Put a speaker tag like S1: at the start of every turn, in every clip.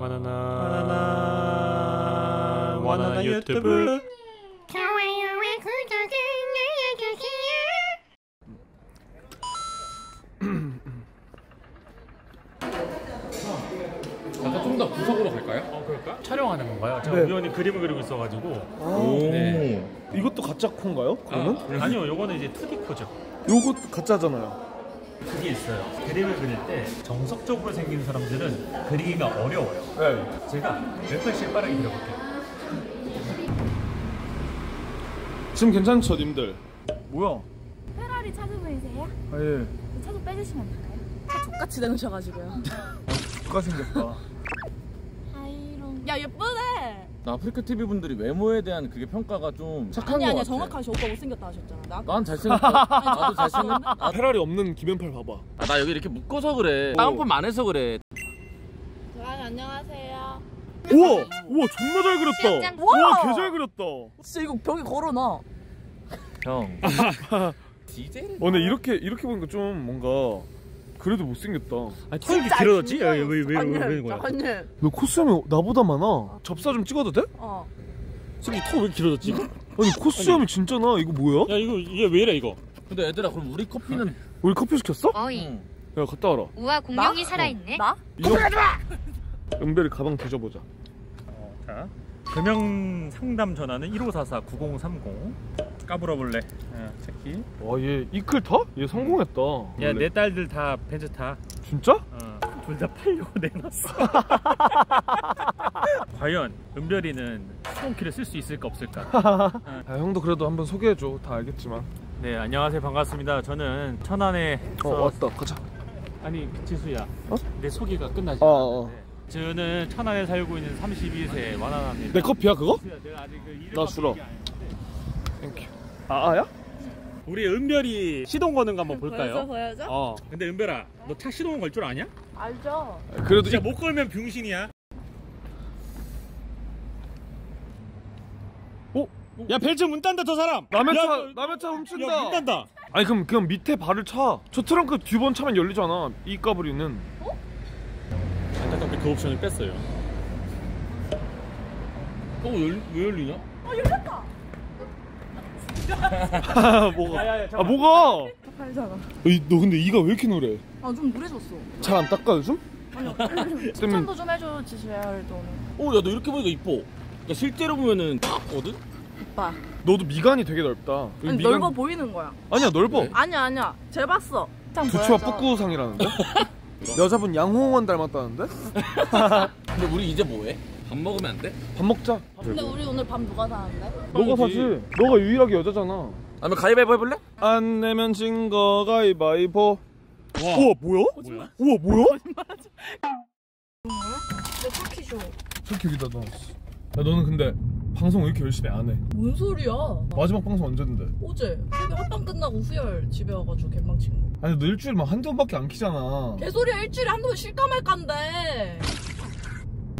S1: 바나나 바나나 바나나 유튜브
S2: 좋아요와 구독을 눌러주세요.
S3: 약간 좀더 구석으로 갈까요?
S1: 어 그럴까? 촬영하는 건가요? 제가
S4: 네.
S1: 우연히 그림을 그리고 있어가지고
S4: 오.
S1: 네.
S4: 이것도 가짜 콘가요? 그러면?
S1: 아 니요 요거는 이제 2D 코죠
S4: 요거 가짜잖아요.
S1: 그게 있어요 그림을 그릴 때 정석적으로 생긴 사람들은 그리기가 어려워요
S4: 네.
S1: 제가 몇 발씩 빠르게 그려볼게요
S4: 지금 괜찮죠, 님들? 뭐야?
S5: 페라리 차주 보이세요?
S4: 아 예.
S5: 차주 빼주시면 될까요? 차 족같이 내놓으셔가지고요.
S4: 누가 생겼다.
S5: 아이롱. 야.
S3: 나 아프리카 TV 분들이 외모에 대한 그게 평가가 좀 착한
S5: 아니
S3: 거
S5: 아니야
S3: 같아.
S5: 정확하셔. 오빠 못생겼다 하셨잖아.
S3: 나난 잘생겼다. 나도 잘생겼다. 아,
S4: 페라리 없는 김현팔 봐봐.
S3: 아, 나 여기 이렇게 묶어서 그래. 쌍꺼풀 안 해서 그래.
S5: 아, 안녕하세요.
S4: 우와! 우와, 존나 잘 그렸다.
S5: 우와!
S4: 우와, 개 잘 그렸다.
S5: 진짜 이거 벽에 걸어놔.
S3: 형. 디젤?
S4: 어, 근데 이렇게, 이렇게 보니까 좀 뭔가, 그래도 못생겼다.
S1: 아 턱이 길어졌지? 왜왜 왜 그런 거야?
S5: 작가님.
S4: 너 코수염이 나보다 많아. 접사 좀 찍어도 돼?
S5: 어.
S1: 솔직히 턱왜 길어졌지?
S4: 아니, 코수염이 진짜 나. 이거 뭐야?
S1: 야 이거 이게 왜 이래 이거?
S3: 근데 얘들아 그럼 우리 커피는
S4: 우리 커피 시켰어?
S6: 어이
S3: 응.
S4: 야, 갔다 와라.
S6: 우와 공룡이 살아있네
S5: 나?
S4: 이거 은별이 가방 뒤져보자.
S1: 어, 자 금융 상담 전화는 1544 9030 까불어 볼래? 야, 체키.
S4: 와, 얘 이클 타? 얘 성공했다. 원래.
S1: 야내 딸들 다 벤츠 타.
S4: 진짜?
S1: 어, 둘 다 팔려고 내놨어. 과연 은별이는 수동키를 쓸 수 있을까 없을까?
S4: 아, 형도 그래도 한번 소개해줘. 다 알겠지만.
S1: 네 안녕하세요 반갑습니다. 저는 천안에
S4: 어, 왔다. 가자.
S1: 아니 지수야
S4: 어?
S1: 내 소개가 끝나지
S4: 어,
S1: 않았는데 저는 천안에 살고 있는 32세 완화남입니다.
S4: 내 커피야, 그거? 그나
S1: 했는데.
S4: Thank you. 아, 아야?
S1: 우리 은별이 시동 거는 거 한번
S5: 보여줘
S1: 볼까요?
S5: 보여줘.
S1: 어. 근데 은별아 너 차 시동 걸 줄 아냐?
S5: 알죠.
S4: 그래도
S1: 진짜 못 걸면 병신이야. 어? 야 벨트 문 딴다 저 사람.
S4: 남의
S1: 야,
S4: 차,
S1: 너-
S4: 남의 차 훔친다.
S1: 야, 문 딴다.
S4: 아니 그럼 그냥 밑에 발을 차. 저 트렁크 뒤번 차면 열리잖아. 이 까불이는.
S1: 안타깝게 그 옵션을 뺐어요.
S3: 어, 열, 왜 열리냐?
S4: 뭐가?
S1: 야, 야, 야,
S4: 아. 뭐가?
S5: 팔잖아.
S4: 이, 너 근데 이가 왜 이렇게 노래?
S5: 아좀 노래졌어.
S4: 잘 안 닦아 요즘?
S5: 아니요. 추천도 좀 해줘 지수야 그래도 오늘.
S3: 어, 야, 너 이렇게 보니까 이뻐. 야, 실제로 보면은 딱거든?
S5: 오빠.
S4: 너도 미간이 되게 넓다.
S5: 아니
S4: 미간-
S5: 넓어 보이는 거야.
S4: 아니야 넓어.
S5: 아니야 아니야. 재봤어. 참
S4: 두치와
S5: 보여줘.
S4: 뿌꾸상이라는데? 여자분 양홍원 닮았다는데?
S3: 근데 우리 이제 뭐해? 밥 먹으면 안 돼?
S4: 밥 먹자.
S5: 근데 우리 오늘 밤 누가 사는데?
S4: 너가 사지. 너가 유일하게 여자잖아.
S3: 아니면 가위바위보 해볼래?
S4: 안 내면 진 거 가위바위보.
S1: 와.
S4: 우와 뭐야?
S1: 뭐야?
S4: 우와 뭐야?
S5: 내 쿠키쇼.
S4: 저렇게 여기다 넣었어. 야 너는 근데 방송 왜 이렇게 열심히 안 해?
S5: 뭔 소리야?
S4: 마지막 방송 언제인데?
S5: 어제 새벽 합방 끝나고 후열 집에 와가지고 개망 친구.
S4: 아니 너 일주일에 막 한두 번밖에 안 키잖아.
S5: 개소리야 일주일에 한두 번 쉴까 말까인데.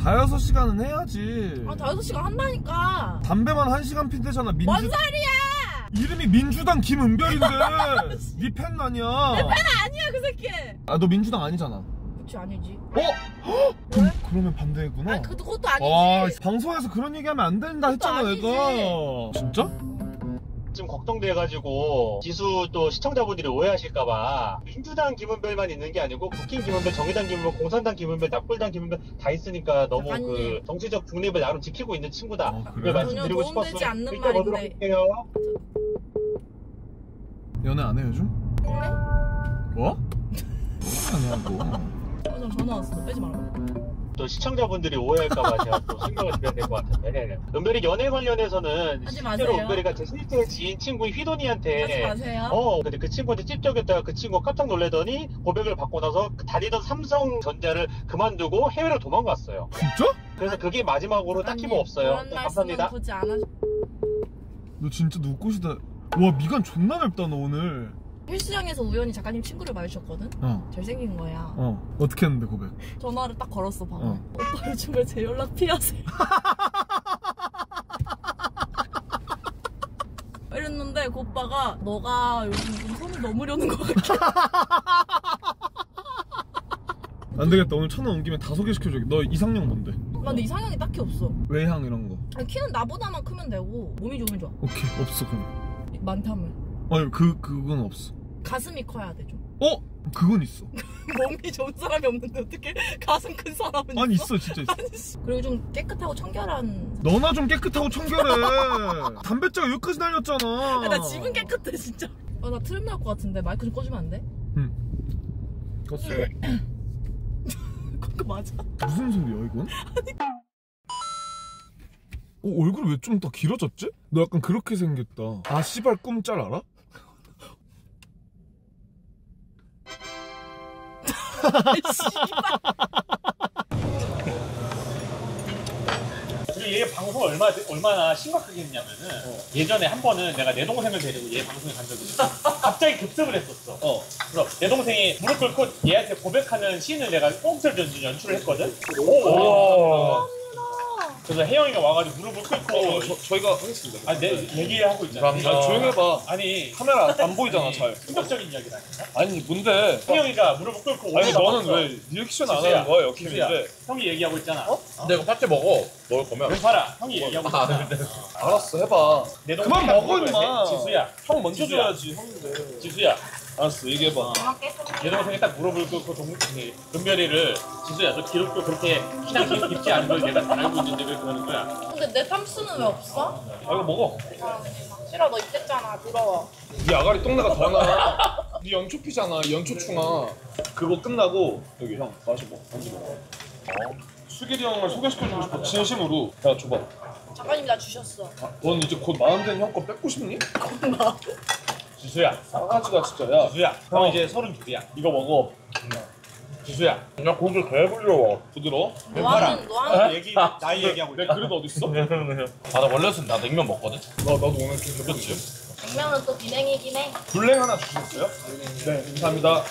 S4: 다여섯 시간은 해야지.
S5: 아 다섯 시간 한다니까.
S4: 담배만 한 시간 핀대잖아. 민주.
S5: 뭔 소리야?
S4: 이름이 민주당 김은별인데. 네팬 아니야.
S5: 아니야 그 새끼.
S4: 아 너 민주당 아니잖아.
S5: 그치 아니지.
S4: 어? 헉! 그럼 그러면 반대했구나.
S5: 아니 그, 그것도 아니지.
S4: 와, 방송에서 그런 얘기하면 안 된다 했잖아,
S5: 아니지.
S4: 내가. 진짜?
S7: 좀 걱정돼가지고 지수 또 시청자분들이 오해하실까봐 민주당 김은별만 있는 게 아니고 국힘 김은별, 정의당 김은별, 공산당 김은별, 납골당 김은별 다 있으니까 너무
S5: 작가님.
S7: 그 정치적 중립을 나름 지키고 있는 친구다.
S4: 어, 그래?
S7: 말씀드리고 싶었어요.
S5: 않는
S7: 이따 보도록. 할게요.
S4: 연애 안 해, 요즘?
S5: 그래?
S4: 뭐? 뭐 하냐고.
S5: 맞아 전화 왔어. 빼지 말라고.
S7: 또 시청자분들이 오해할까봐 제가 또 설명을 드려야 될 것 같은데 은별이 연애 관련해서는
S5: 하지
S7: 실제로
S5: 마세요.
S7: 은별이가 제 실제 지인 친구
S5: 하지
S7: 휘돈이한테
S5: 마세요.
S7: 어, 근데 그 친구한테 찝적였다가 그 친구 가 깜짝 놀래더니 고백을 받고 나서 그 다니던 삼성전자를 그만두고 해외로 도망갔어요.
S4: 진짜?
S7: 그래서 그게 마지막으로 딱히 뭐 없어요.
S5: 그런
S7: 네,
S5: 말씀은
S7: 감사합니다.
S5: 굳이 안 하셔.
S4: 너 진짜 눈꽃이다. 와, 미간 존나 맵다, 너 오늘.
S5: 헬스장에서 우연히 작가님 친구를 마주쳤거든?
S4: 어.
S5: 잘생긴 거야.
S4: 어. 어떻게 했는데, 고백?
S5: 전화를 딱 걸었어, 방금.
S4: 어.
S5: 오빠 요즘에 제 연락 피하세요. 이랬는데 그 오빠가 너가 요즘 좀 선을 넘으려는 것 같아.
S4: 안 되겠다 오늘 천원온 김에 다 소개시켜줘 너 이상형 뭔데?
S5: 나 근데 이상형이 딱히 없어.
S4: 외향 이런 거
S5: 아니, 키는 나보다만 크면 되고 몸이 좋으면 좋아.
S4: 오케이 없어 그럼
S5: 많다면.
S4: 아니 그 그건 없어
S5: 가슴이 커야 돼 좀.
S4: 어? 그건 있어
S5: 몸이 좋은 사람이 없는데 어떻게 가슴 큰 사람은
S4: 아니 있어 진짜 있어
S5: 그리고 좀 깨끗하고 청결한.
S4: 너나 좀 깨끗하고 청결해 담배자가 여기까지 달렸잖아
S5: 아, 나 집은 깨끗해 진짜. 아, 나 트름 나올 것 같은데 마이크 좀 꺼주면 안 돼?
S4: 응 껐어
S5: 그거 맞아?
S4: 무슨 소리야 이건? 어, 얼굴이 왜 좀 더 길어졌지? 너 약간 그렇게 생겼다 아 씨발 꿈짤 알아?
S8: 얘 방송 얼마 얼마나 심각하게 했냐면은 예전에 한 번은 내가 내 동생을 데리고 얘 방송에 간 적이 있어. 갑자기 급습을 했었어. 어. 그래서 내 동생이 무릎 꿇고 얘한테 고백하는 씬을 내가 꽁트를 연- 연출을 했거든. 오. 그래서 혜영이가 와가지고 무릎을 꿇고
S3: 저희가 하겠습니다.
S8: 아니 내 얘기하고 있잖아.
S3: 아, 조용히 해봐.
S8: 아니
S3: 카메라 안 보이잖아 잘.
S8: 충격적인 이야기다.
S3: 아니 뭔데?
S8: 혜영이가 무릎을 꿇고
S3: 아니 너는. 왜 리액션 안 하는 거야 역캠인데?
S8: 형이 얘기하고 있잖아.
S6: 근데 이거 파채 먹어. 먹을 거면.
S8: 왼팔아 형이 얘기하고 있잖아.
S3: 알았어 해봐.
S8: 내
S3: 그만 먹어. 임마.
S8: 지수야.
S3: 형 먼저
S8: 지수야.
S3: 줘야지 형인데.
S8: 지수야.
S3: 알았어 얘기해봐.
S8: 내 동생이 딱 무릎을 꿇고 동, 그, 금별이를 지수야 너 기록도 그렇게 깊, 깊지 않은 걸 내가 잘 알고 있는데 왜 그러는 거야?
S5: 근데 내 탐스는 왜 없어?
S3: 아 이거 먹어.
S5: 싫어 너 입댔잖아 부러워.
S3: 네 아가리 똥내가 더 나. 네 연초피잖아 연초충아. 그거 끝나고 여기 형 마셔봐. 먼저 먹어. 수길이 형을 소개시켜주고 싶어 진심으로. 야 줘봐.
S5: 작가님이 나 주셨어.
S3: 아, 넌 이제 곧 마흔 된 형 거 뺏고 싶니?
S8: 지수야
S3: 싸가지가 진짜 야.
S8: 지수야 형 이제 서른 둘이야
S3: 이거 먹어.
S8: 지수야
S6: 나 고기 개불려워.
S3: 부드러워.
S5: 노하는 노하는
S8: 얘기 나이 얘기하고
S3: 내
S8: 있잖아
S3: 그릇 어딨어?
S6: 아, 나 원래는 나 냉면 먹거든?
S3: 나, 나도 오늘 좀 배고프지?
S5: 냉면은 또 비냉이긴 해.
S3: 불냉 하나 주셨어요? 네 감사합니다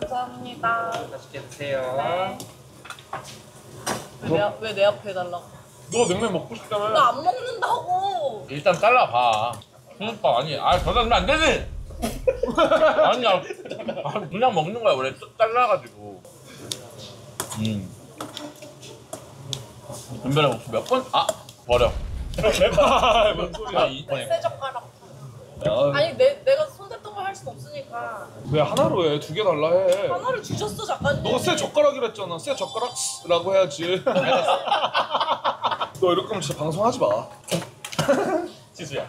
S5: 감사합니다.
S6: 맛있게 드세요.
S5: 왜내 앞에 해달라고?
S3: 너 냉면 먹고 싶다며
S5: 나 안 먹는다고.
S6: 일단 잘라봐. 그러니까 아니, 아, 저러면 안 되지! 아니야. 아, 그냥 먹는 거야, 원래 쭉 잘라가지고. 음. 은별아, 혹시 몇 번? 아, 버려.
S3: 뭔 소리야
S6: 아, 이번에.
S5: 새 젓가락.
S3: 야,
S5: 아니 내 내가 손댔던 걸 할 순 없으니까
S3: 왜 하나로 해? 두 개 달라 해
S5: 하나를 주셨어 작가님.
S3: 너가 새 젓가락이라 했잖아 새 젓가락라고 해야지 너 이럴 거면 진짜 방송하지 마
S8: 지수야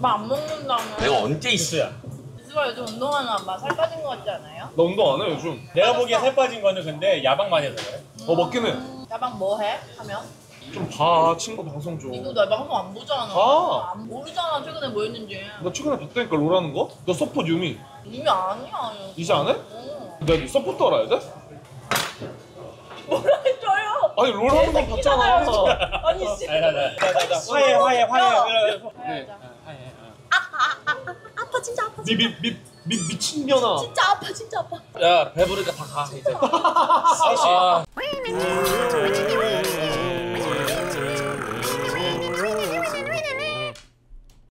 S5: 나안 먹는다며.
S6: 내가 언제 있어?
S8: 지수야
S5: 지수가 요즘 운동하는 엄마 살 빠진 거 같지 않아요?
S3: 나 운동 안 해 요즘
S8: 내가 보기에 살 빠진 거는 근데 야방 많이 해서 그래
S3: 어 먹긴 해
S5: 야방 뭐 해? 하면?
S3: 좀 봐 친구 방송
S5: 이거
S3: 좀나
S5: 나 한번 안 보잖아.
S3: 아.
S5: 안 모르잖아 최근에 뭐 했는지.
S3: 최근에 봤다니까 롤하는 거? 너 서포트 유미
S5: 이미 아니야.
S3: 이제 안 해?
S5: 어.
S3: 내가 네 서포트 알아야 돼?
S5: 뭐라?
S3: 아니 롤 하는 거 봤잖아.
S5: 아니 씨.
S8: 화해 화해 화해. 그래.
S5: 아파 진짜 아파.
S3: 미, 미, 미, 미, 미친년아.
S5: 진짜 아파 진짜 아파.
S6: 야, 배부르니까 다 가, 이제. 아,